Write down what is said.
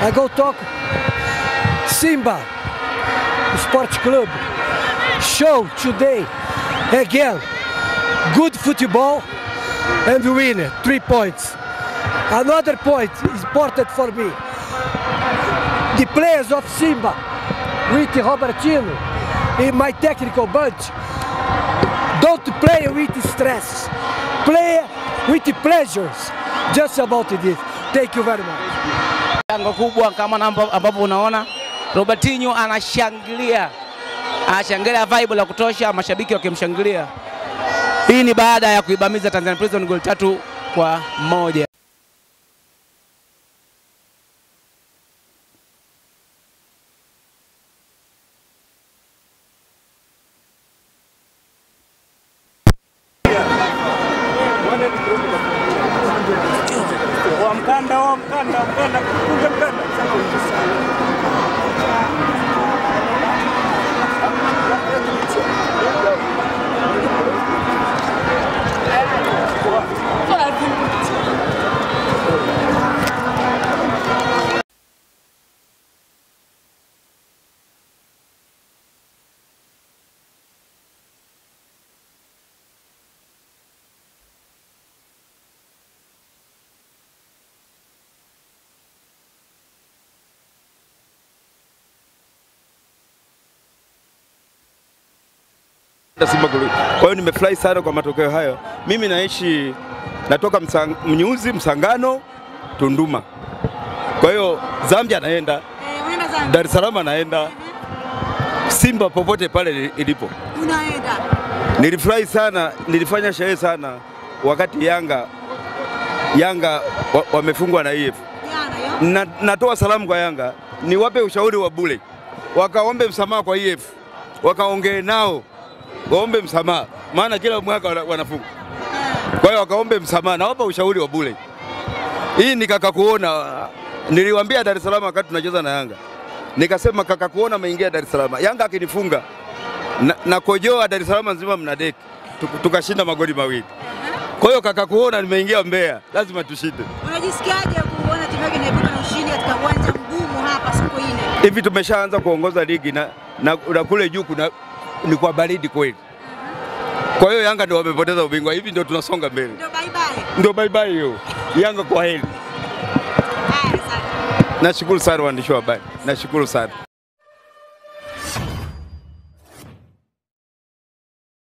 I go talk Simba Sport Club show today again good football and win three points. Another point is important for me. The players of Simba with Robertino in my technical bunch don't play with stress. Play with pleasures. Just about this. Thank you very much. Lango kubwa kama ambapo unaona Robertinho anashangilia, anashangilia vibe la kutosha, mashabiki wakimshangilia. Hii ni baada ya kuibamiza Tanzania Prison goli tatu kwa moja. Mkanda wa mkanda mkanda kunja mkanda Simba kuli. Kwa hiyo nimefurahi sana kwa matokeo hayo. Mimi naishi natoka msang, Mnyuzi Msangano Tunduma. Kwa hiyo Zambia naenda, Eh, unaenda Dar es Salaam naenda, Simba popote pale ilipo. Unaenda. Nilifurahi sana, nilifanya sherehe sana wakati Yanga Yanga wa- wamefungwa na EF. Na, natoa salamu kwa Yanga, niwape ushauri wa bule, wakaombe msamaha kwa EF, wakaongee nao waombe msamaha, maana kila mwaka wanafunga. Kwa hiyo wakaombe msamaha, nawapa ushauri wa bure. Hii ni kaka kuona, niliwaambia Dar es Salaam wakati tunacheza na Yanga, nikasema kaka kuona ameingia Dar es Salaam, Yanga akinifunga na, na kojoa Dar es Salaam nzima mna deki, Tuk- tukashinda magoli mawili. Kwa hiyo kaka kuona nimeingia Mbeya, lazima tushinde. Unajisikiaje kuona timu yako inaibuka na ushindi katika uwanja mgumu hapa siku ile? Hivi tumeshaanza kuongoza ligi na, na, na kule juu kuna ni kwa baridi kweli. Kwa hiyo Yanga ndio wamepoteza ubingwa, hivi ndio tunasonga mbele, Ndio bye bye. ndio bye bye hiyo. Yanga kwa heri. Nashukuru sana waandishi wa habari, nashukuru sana.